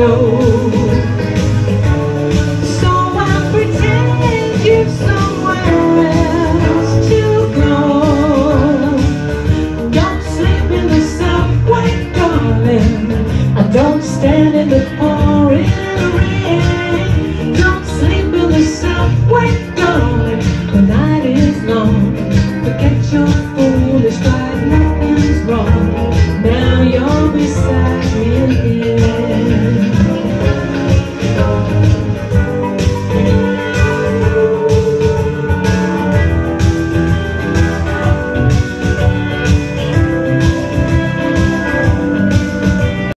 go